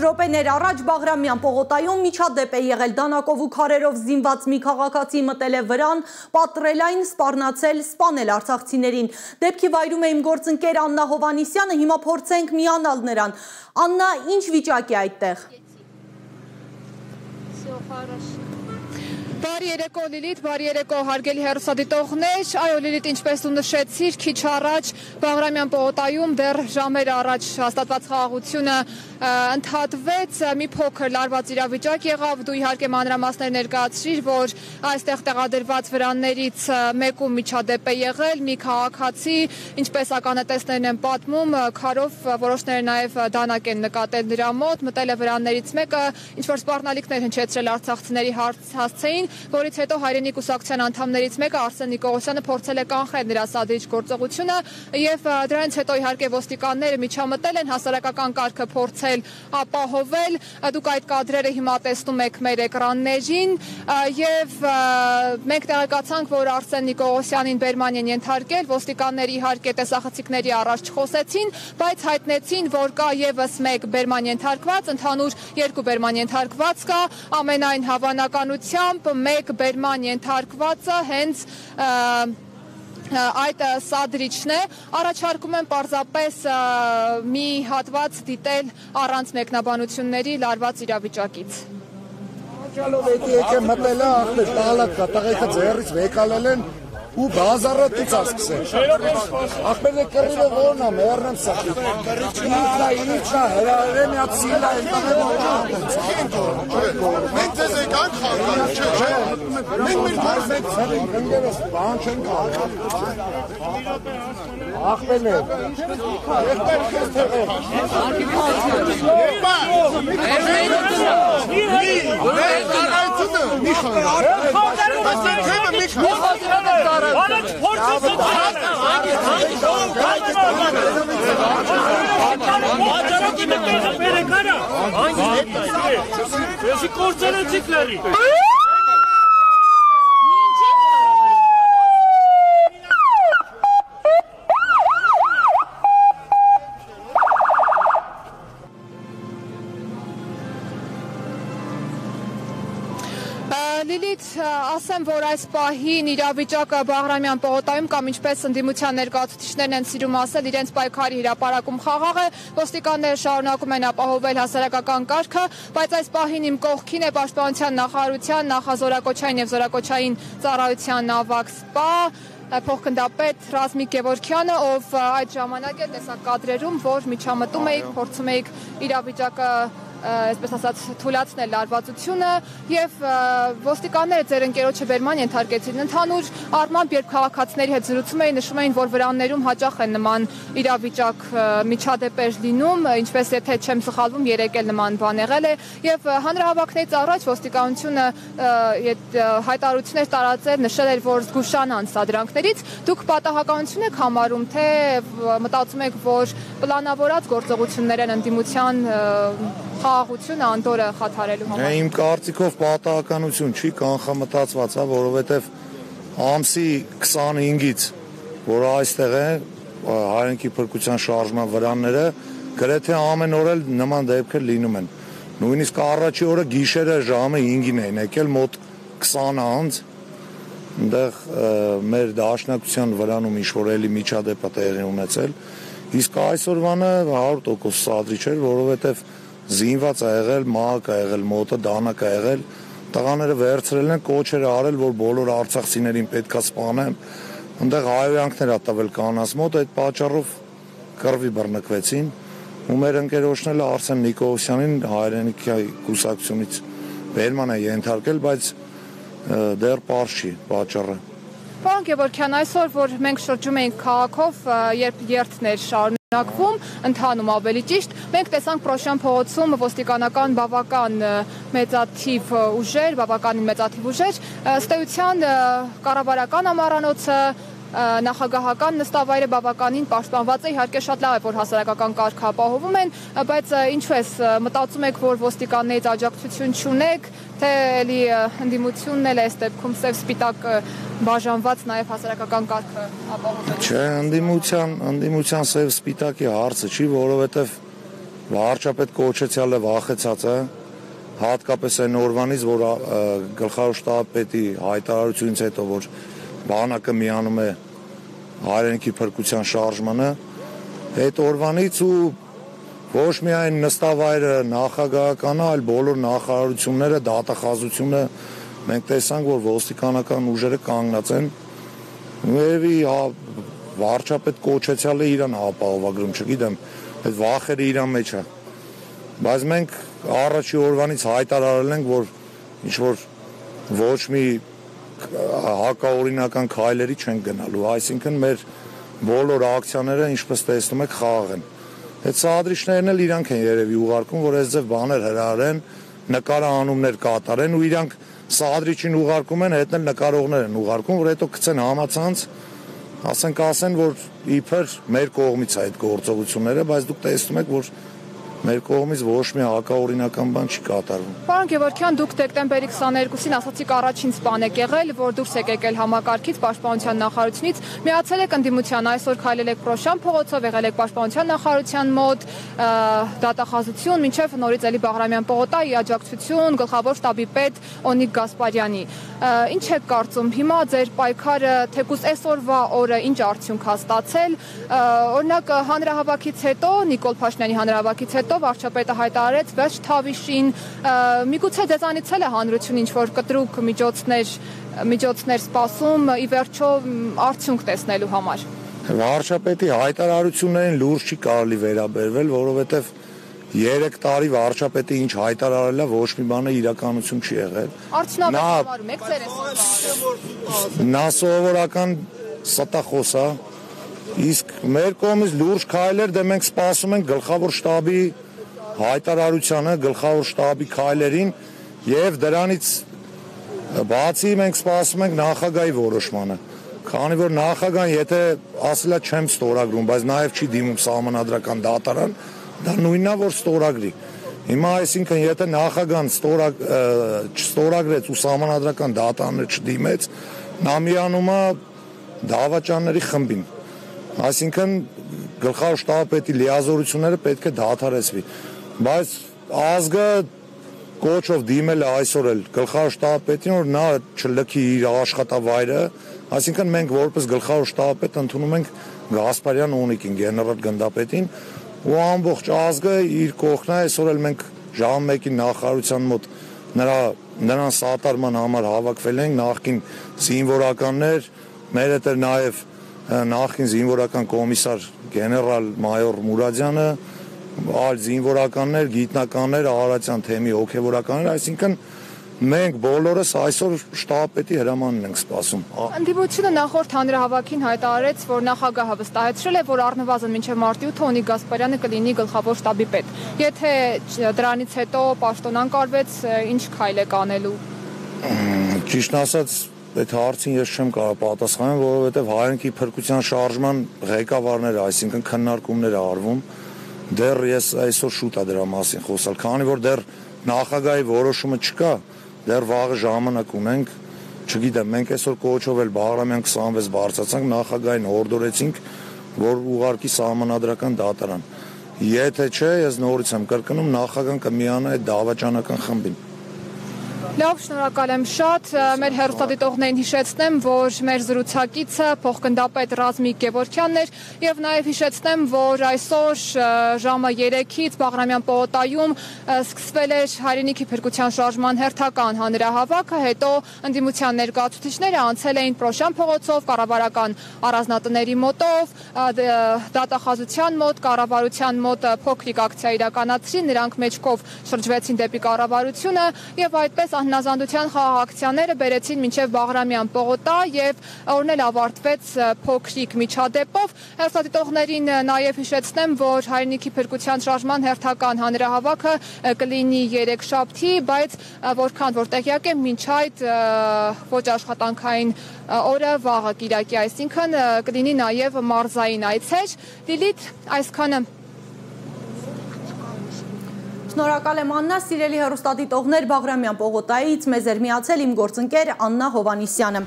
րոպեներ առաջ Բաղրամյան պողոտայում միջադեպ է եղել դանակով ու քարերով զինված մի քաղաքացի մտել է վրան, պատրել այն, սպառնացել, սպանել արցախցիներին։ Դեպքի վայրում է իմ գործընկեր Աննա Հովանիսյանը, հիմա փորձենք միանալ նրան։ Աննա, ինչ վիճակ է այդտեղ։ Всё хорошо։ Բարի երեկո Լիլիթ, բարի երեկո հարգելի հերոսադիտողներ։ Այո, Լիլիթ, ինչպես ու նշեցիր, քիչ առաջ Բաղրամյան պողոտայում դեռ ժամեր առաջ հաստատված խաղաղությունը ընդհատվեց, մի փոքր լարված իրավիճակ եղավ, դու իհարկե մանրամասներ ներկայացրիր, որ այստեղ տեղադրված վրաններից մեկում միջադեպ է եղել, մի քաղաքացի, ինչպես ականատեսներն են պատմում, քարով որոշները նաև դանակ են նկատել նրա մոտ, մտել է վրաններից մեկը, ինչ որ սպառնալիքներ հնչեցրել արցախցիների հասցեին, որից հետո հայրենի կուսակցության անդամներից մեկը Արսեն Նիկողոսյանը փորձել է կանխել նրա սադրիչ գործողությունը եւ դրանից հետո իհարկե ոստիկանները միջամտել են հասարակական կարգը փորձել ապահովել դուք այդ կադրերը հիմա տեսնում եք մեր էկրաններին եւ մենք տեղեկացանք որ Արսեն Նիկողոսյանին բերման են ենթարկել ոստիկանները իհարկե տեսախցիկների առաջ չխոսեցին բայց հայտնեցին որ կա եւս մեկ բերման ենթարկված ընդհանուր երկու բերման ենթարկված կա ամենայն հավանականությամբ մեկ բերման ենթարկվածը հենց այդ սադրիչն է առաջարկում են պարզապես մի հատված դիտել առանց մեկնաբանությունների լարված իրավիճակից Ճալով էդի եկե մտել է ախտեր տալակ կա տղեկը ձեռից վեկալել են ու բազարը դուց ասկսել։ Ախմերն կռիվը ո՞րն է, մեռնեմ սախի։ Ինքնա, ինքնա, հրավերեն իա ցիլա են տղեմ Մենք ձեզ եկանք խաղալ, չէ, չէ։ Մենք մեր մարզեք ցերին, ընկերս բան չեն կարող։ Ախմերն Եղբայր քեզ թողել։ Մեր ծառայությունը մի խաղալ։ Բայց թեմը մի խաղալ։ Անաչ փորձը Աջարակի մտեղը բերեկարա Անգի Եսի կործել են Լիլիթ, ասեմ, որ այս պահին իրավիճակը Բաղրամյան պողոտայում կամ ինչպես ընդդիմության ներկայացուցիչներն են սիրում ասել, իրենց պայքարի հրապարակում խաղաղ է, ոստիկանները շարունակում են ապահովել հասարակական կարգը, բայց այս պահին իմ կողքին է Պաշտպանության նախարարության նախազորակոչային եւ զորակոչային ծառայության ավակ սպա փոխգնդապետ Ռազմիկ Գևորքյանը, ով այդ ժամանակ է տեսակ կադրերում, որ միջամտում էիք, փորձում էիք իրավիճակը այսպես ասած թույլատնել լարվածությունը եւ ոստիկանները ձեր ընկերոջը բերման ենթարկեցին ընդհանուր առմամբ երբ քաղաքացիների հետ զրուցում էին նշում էին որ վրաններում հաճախ են նման իրավիճակ միջադեպեր լինում ինչպես եթե չեմ սխալվում երեք էլ նման բան եղել է եւ հանրահավաքներից առաջ ոստիկանությունը հայտարարություններ տարածել նշել էր որ զգուշանան սադրանքներից դուք պատահականություն եք համարում թե մտածում եք որ պլանավորած գործողություններ են ընդդիմության խաղաղությունը անդորը խաթարելու համար։ Իմ կարծիքով պատահականություն չի, կանխամտածված է, որովհետև ամսի 25-ից, որ այստեղ է հայրենիքի փրկության շարժման վրանները, գրեթե ամեն օր էլ նման դեպքեր լինում են։ Նույնիսկ առաջի օրը գիշերը ժամը 5-ին էին եկել մոտ 20 անց այնտեղ մեր դաշնակցության վրանում ինչ որ էլի միջադեպ է տեղի ունեցել իսկ այսօրվանը 100% սադրիչ էր որովհետև զինված ա եղել, մահակ ա եղել, մոտը դանակ ա եղել, տղաները վերցրել են կոչերը արել, որ բոլոր արցախցիներին պետքա սպանեն։ Այնտեղ հայոյանքներ ա տվել կանաս մոտ, այդ պատճառով կռվի բռնկվեցին ու մեր ընկերոջն էլ Արսեն Նիկողոսյանին հայրենիքի կուսակցությունից բերման է ենթարկել, բայց դեռ པարզ չի պատճառը։ Պարոն Գևորքյան, այսօր որ մենք շրջում էինք քաղաքով, երբ երթներ շարունակվում, ընթանում ավելի ճիշտ, մենք տեսանք Պրոշյան փողոցում ոստիկանական բավական մեծաթիվ ուժեր, բավականին մեծաթիվ ուժեր, ըստ էության կառավարական ամառանոցը նախագահական նստավայրը բավականին պաշտպանված է, իհարկե շատ լավ է, որ հասարակական կարգը ապահովում են, բայց ինչու ես մտածում եք, որ ոստիկաններից աջակցություն չունեք, թե էլի ընդդիմությունն էլ է այս դեպքում սև սպիտակ բաժանված նաև հասարակական կարգը ապահովել։ Չէ, ընդդիմության, ընդդիմության սև սպիտակի հարցը չի, որովհետև վարչապետ կոչեցյալը վախեցած է հատկապես այն օրվանից, որ գլխավոր շտաբպետի հայտարարությունից հետո որ բանակը միանում է հայրենիքի փրկության շարժմանը, այդ օրվանից ու ոչ միայն նստավայրը նախագահականը, այլ բոլոր նախարարությունները, դատախազությունը մենք տեսանք, որ ոստիկանական ուժերը կանգնած են Երևի վարչապետ կոչեցյալը իրան ապահովագրում, չգիտեմ, այդ վախերը իրան մեջ է։ Բայց մենք առաջի օրվանից հայտարարել ենք, որ ինչ որ ոչ մի հակաօրինական քայլերի չեն գնալու, այսինքն մեր բոլոր ակցիաները, ինչպես տեսնում եք, խաղաղ են։ Այդ սադրիչներն էլ իրանք են երևի ուղարկում, որ այս ձև բաներ հրարեն, նկարանումներ կատարեն ու իրանք սադրիչին ուղարկում են, հետն էլ նկարողներ են ուղարկում, որ հետո գցեն համացանց, ասենք ասեն, որ իբր մեր կողմից է այդ գործողությունները, բայց դուք տեսնում եք, որ մեր կողմից ոչ մի հակաօրինական բան չի կատարվում։ Պարոն Գևորգյան, դուք դեկտեմբերի 22-ին ասացիք առաջին սպան եք եղել, որ դուրս եք եկել համակարգից պաշտպանության նախարարությունից, միացել եք ընդդիմության, այսօր քայլել եք Պրոշան փողոցով, եղել եք պաշտպանության նախարարության մոտ, դատախազություն, մինչև նորից էլի Բաղրամյան պողոտայի աջակցություն գլխավոր շտաբի պետ Օնիկ Գասպարյանի։ Ինչ եք կարծում հիմա ձեր պայքարը թեկուս այսօրվա օրը ինչ արդյունք ա ստացել։ Օրինակ հանրահավաքից հետո Նիկոլ Փաշինյանի հանրահավաքից հետո հետո վարչապետը հայտարարեց վերջ թավիշին միգուցե դեզանից էլ է հանրություն ինչ որ կտրուկ միջոցներ միջոցներ սպասում ի վերջո արդյունք տեսնելու համար վարչապետի հայտարարություններին լուրջ չի կարելի վերաբերվել որովհետև 3 տարի վարչապետը ինչ հայտարարել է ոչ մի բանը իրականություն չի եղել արդյունավետ համարում եք այս նա սովորական ստախոս է Իսկ մեր կողմից լուրջ քայլեր դե մենք սպասում ենք գլխավոր շտաբի հայտարարությանը, գլխավոր շտաբի քայլերին եւ դրանից բացի մենք սպասում ենք նախագահի որոշմանը։ Քանի որ նախագահան եթե ասելա չեմ ստորագրում, բայց նաեւ չի դիմում սահմանադրական դատարան, դա նույնն է որ ստորագրի։ Հիմա այսինքն եթե նախագահան ստորակ չստորագրեց ու սահմանադրական դատարանը չդիմեց, նա միանում է դավաճանների խմբին Այսինքն գլխավոր շտաբպետի լիազորությունները պետք է դադարեցվի։ Բայց ազգը կոչով դիմել է այսօր էլ գլխավոր շտաբպետին, որ նա չլքի իր աշխատավայրը, այսինքն մենք որպես գլխավոր շտաբպետ ընդունում ենք Գասպարյան Օնիկին, գեներալ գնդապետին, ու ամբողջ ազգը իր կողքն է, այսօր էլ մենք ժամ 1-ին նախարարության մոտ նրա նրան սատարման համար հավաքվել ենք նախքին զինվորականներ, մեր հետ էլ նաև նախին զինվորական կոմիսար գեներալ մայոր Մուրադյանը, այլ զինվորականներ, գիտնականներ, Ահարացյան թեմի հոգևորականներ, այսինքն մենք բոլորս այսօր շտաբպետի հրամանն ենք սպասում։ Ընդդիմությունը նախորդ հանրահավաքին հայտարարեց, որ նախագահը վստահեցրել է, որ առնվազն մինչև մարտի 8-ը Օնիկ Գասպարյանը կլինի գլխավոր շտաբի պետ։ Եթե դրանից հետո պաշտոնան կարվեց, ինչ քայլ է կանելու։ Ճիշտ ասած, այդ հարցին ես չեմ կարող պատասխանել, որովհետև հայրենիքի փրկության շարժման ղեկավարները, այսինքն քննարկումներ արվում, դեռ ես այսօր շուտ է դրա մասին խոսալ, քանի որ դեռ նախագահի որոշումը չկա, դեռ վաղը ժամանակ ունենք, չգիտեմ, մենք այսօր կոչով էլ Բաղրամյան 26 բարձացանք, նախագահին հորդորեցինք, որ ուղարկի սահմանադրական դատարան։ Եթե չէ, ես նորից եմ կրկնում, նախագահան կմիանա այդ դավաճանական խմբին։ Լավ, շնորհակալ եմ շատ։ Մեր հերոստատիտողներին հիշեցնեմ, որ մեր զրուցակիցը փոխգնդապետ Ռազմիկ Գևորքյանն էր եւ նաեւ հիշեցնեմ, որ այսօր ժամը 3-ից Բաղրամյան պողոտայում սկսվել էր հայրենիքի փրկության շարժման հերթական հանրահավաքը, հետո ընդդիմության ներկայացուցիչները անցել էին Պրոշան փողոցով, կառավարական առանձնատների մոտով, դատախազության մոտ, կառավարության մոտ փոքրիկ ակցիա իրականացրին, նրանք մեջքով շրջվեցին դեպի կառավարությունը եւ այդպես անհնազանդության խաղաղակցիաները բերեցին մինչև Բաղրամյան պողոտա եւ օրն էլ ավարտվեց փոքրիկ միջադեպով։ Հերթադիտողներին նաեւ հիշեցնեմ, որ հայրենիքի փրկության շարժման հերթական հանրահավաքը կլինի 3 շաբթի, բայց որքան որ տեղյակ եմ, մինչ այդ ոչ աշխատանքային օրը վաղը Կիրակի, այսինքն կլինի նաեւ մարզային այցեր։ Լիլիթ, այսքանը Շնորհակալ եմ Աննա, սիրելի հեռուստադիտողներ Բաղրամյան պողոտայից մեզ էր միացել իմ գործընկեր Աննա Հովանիսյանը։